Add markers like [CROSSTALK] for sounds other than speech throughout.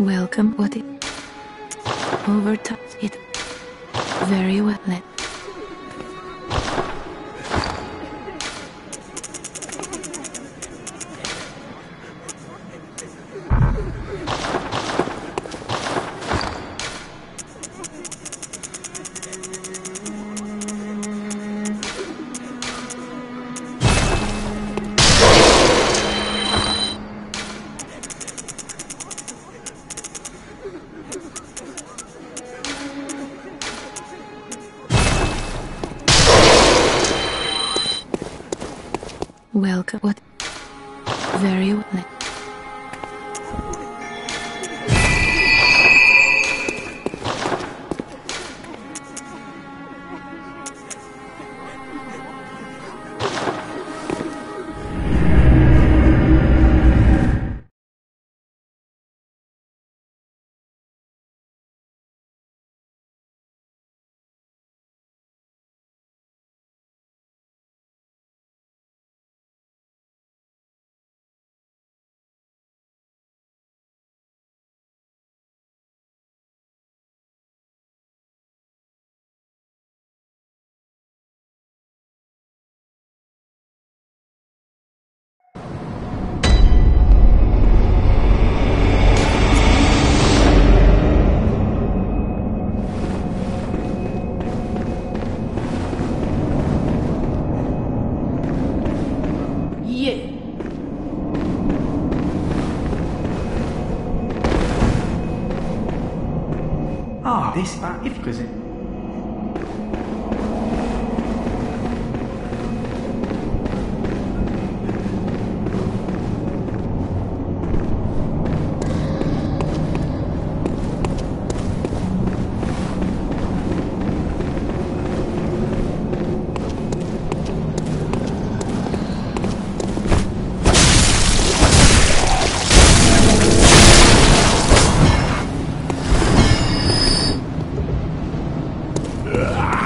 Welcome, what it it very well. Let Ah, this, uh, if, Ah!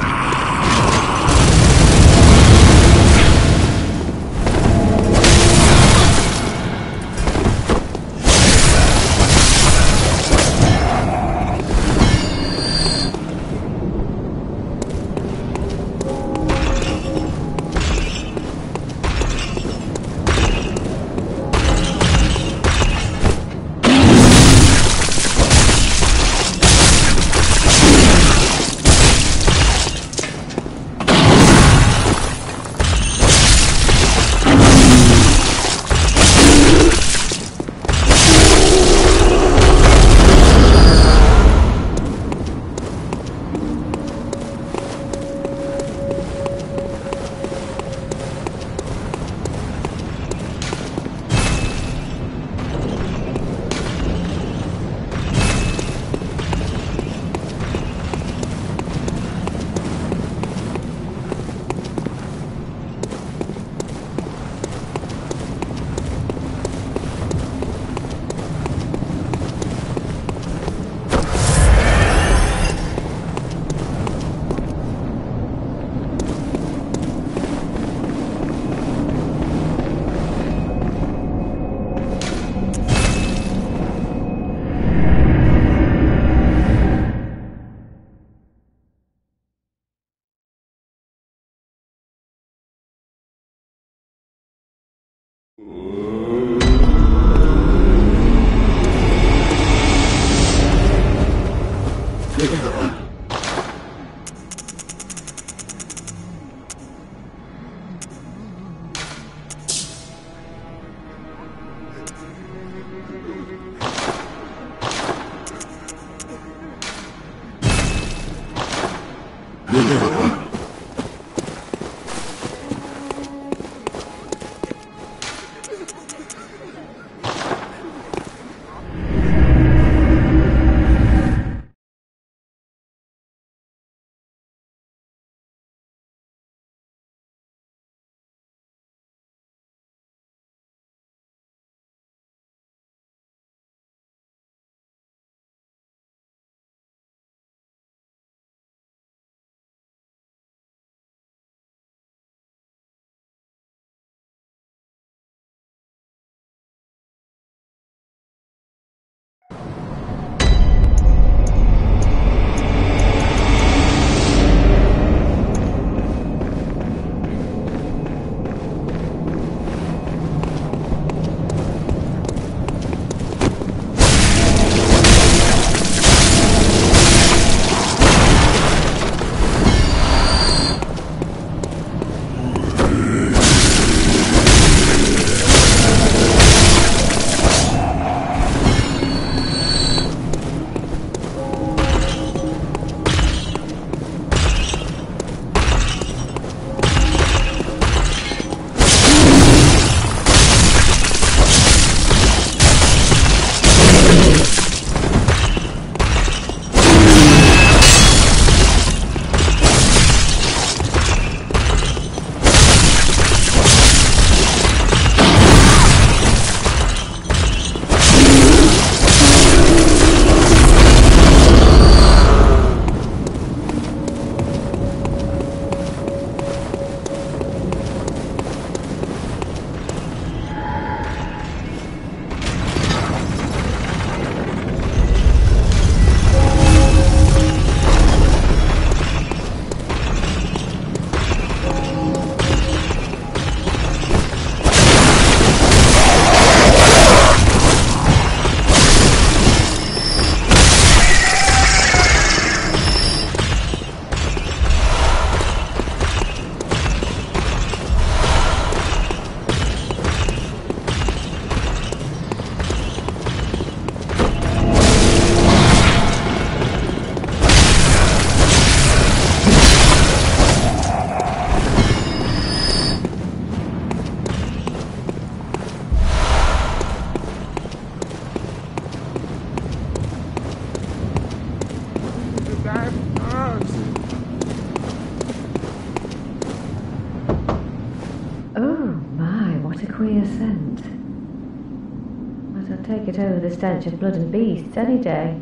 Stench of blood and beasts any day.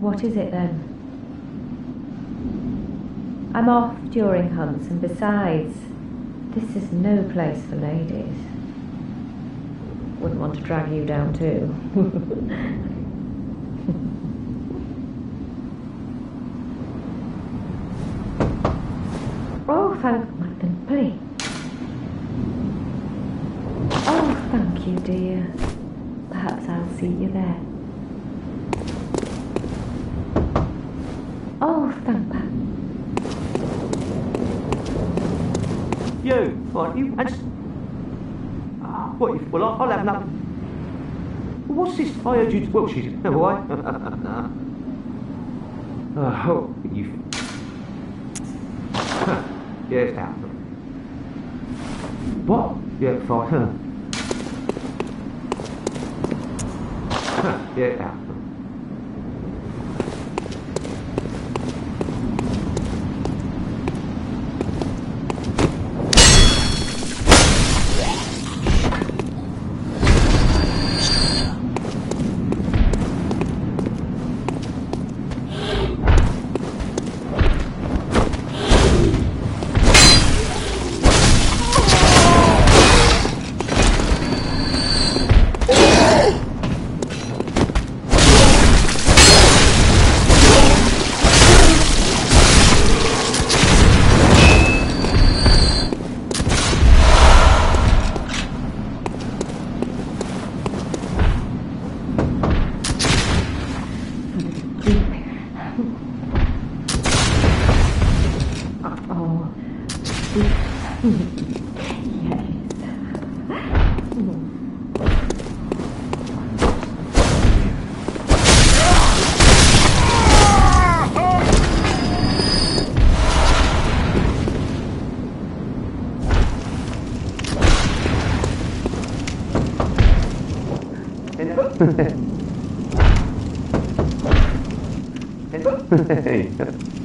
What is it then? I'm off during hunts, and besides, this is no place for ladies. Wouldn't want to drag you down too. [LAUGHS] oh, thank Magdalene, please. Oh, thank you, dear. See you there. Oh, Pat. You, what, you, and... Ah, what, you, well, I'll, I'll have nothing. What's this? I heard you, well, she's, why? [LAUGHS] oh, you... [LAUGHS] it's out. What? Yeah, fine. Yeah, it's Hey. [LAUGHS]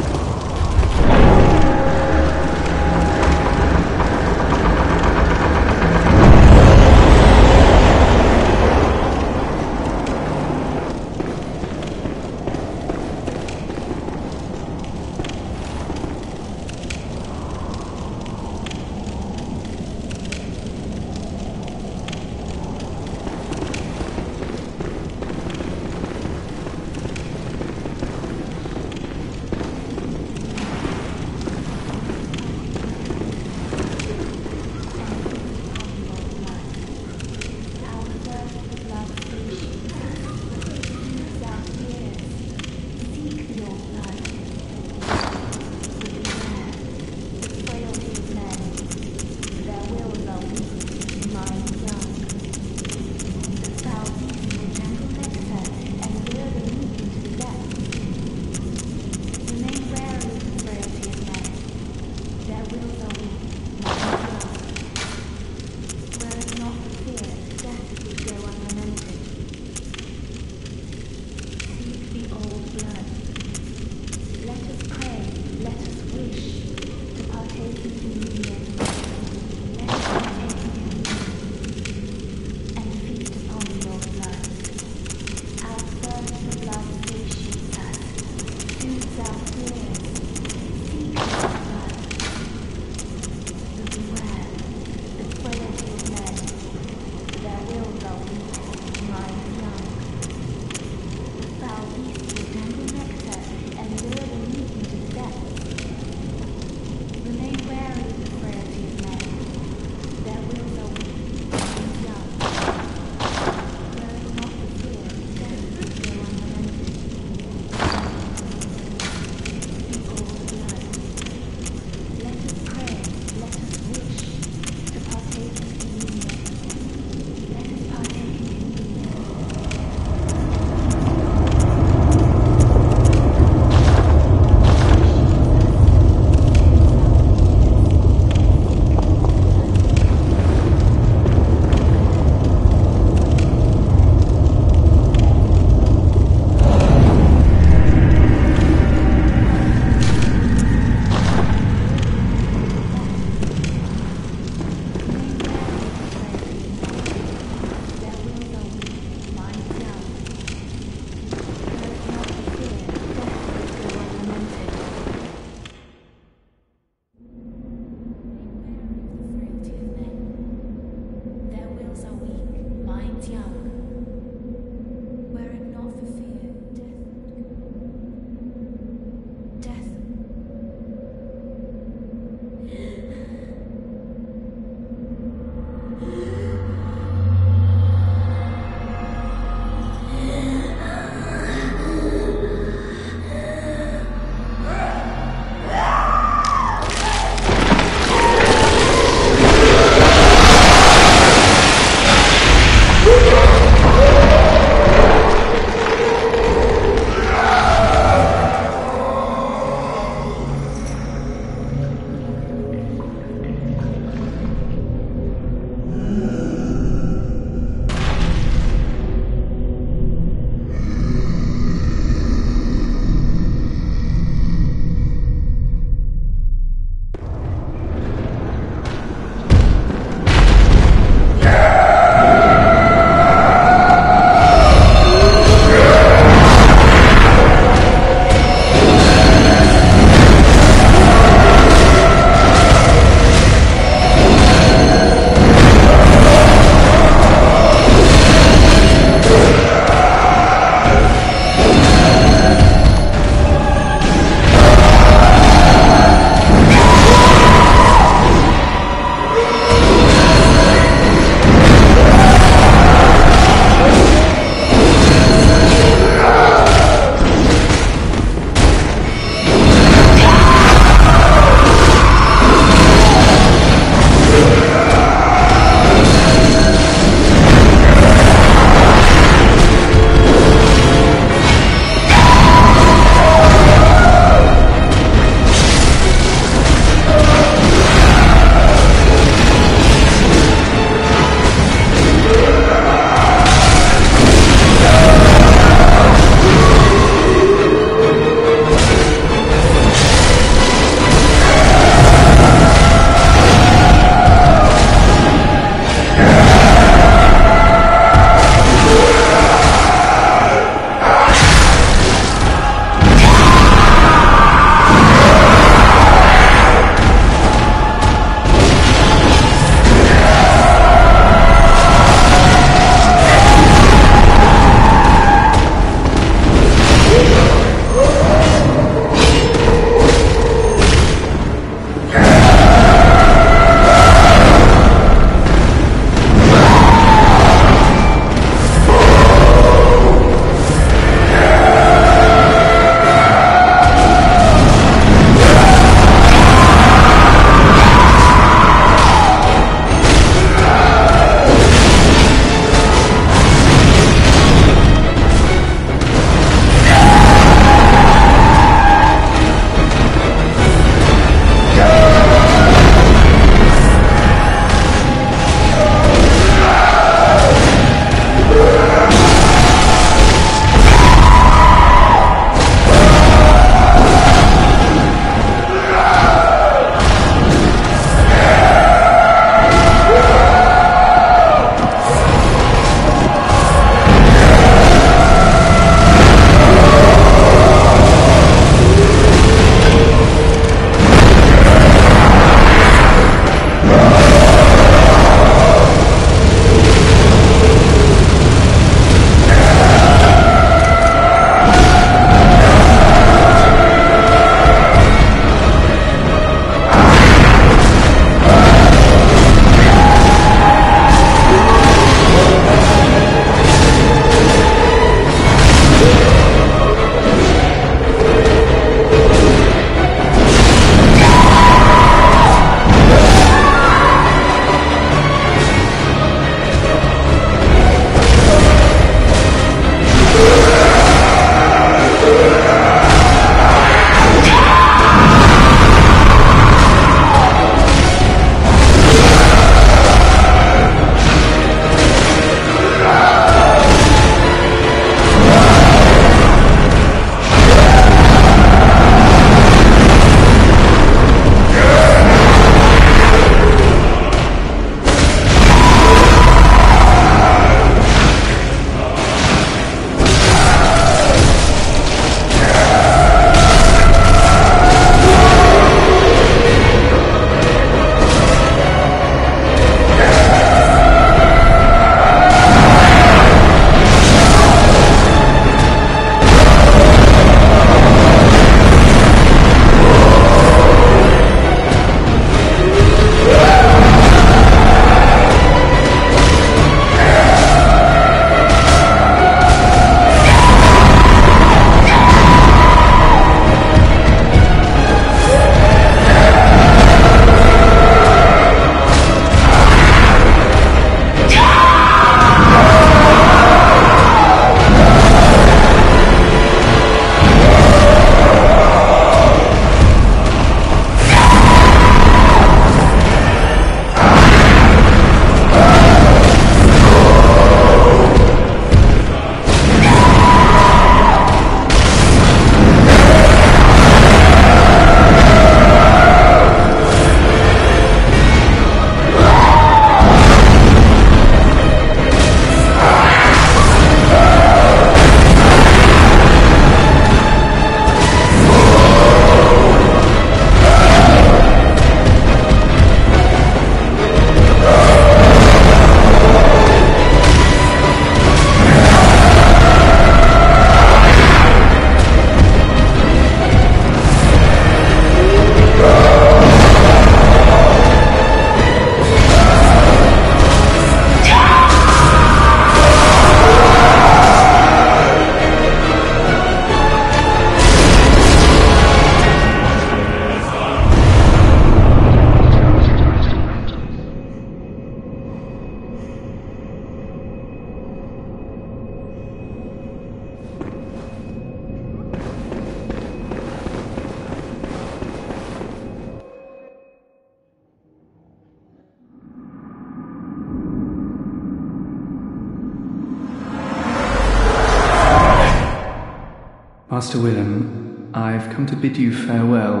Master Willem, I've come to bid you farewell.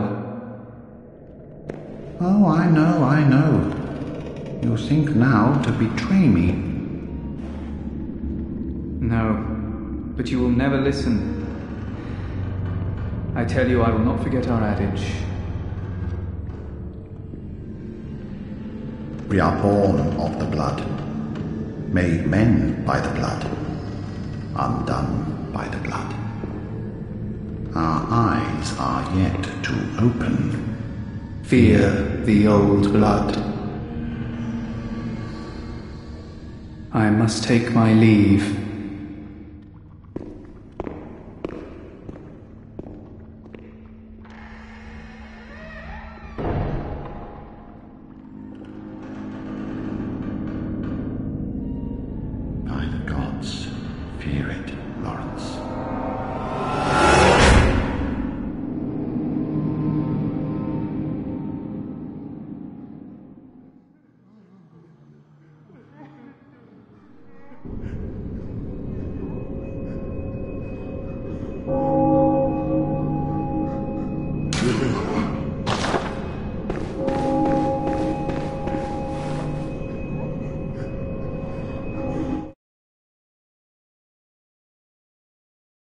Oh, I know, I know. You think now to betray me. No, but you will never listen. I tell you, I will not forget our adage. We are born of the blood, made men by the blood, undone by the blood. Our eyes are yet to open. Fear the old blood. I must take my leave.